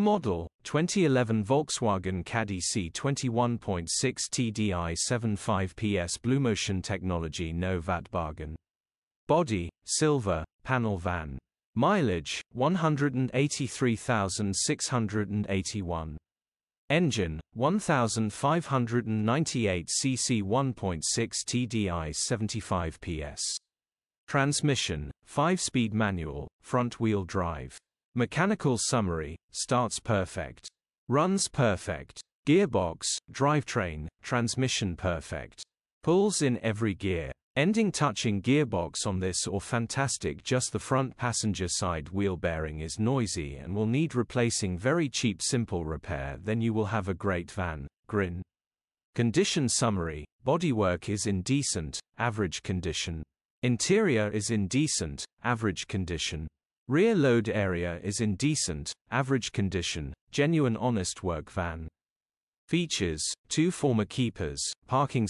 Model 2011 Volkswagen Caddy C20 1.6 TDI 75 PS Bluemotion Technology No VAT bargain. Body Silver Panel Van. Mileage 183,681. Engine 1598 cc 1.6 TDI 75 PS. Transmission 5-speed manual, front-wheel drive. Mechanical summary, starts perfect. Runs perfect. Gearbox, drivetrain, transmission perfect. Pulls in every gear. Ending touching gearbox on this or fantastic just the front passenger side wheel bearing is noisy and will need replacing very cheap simple repair then you will have a great van, grin. Condition summary, bodywork is in decent, average condition. Interior is in decent, average condition. Rear load area is in decent, average condition, genuine honest work van. Features, two former keepers, parking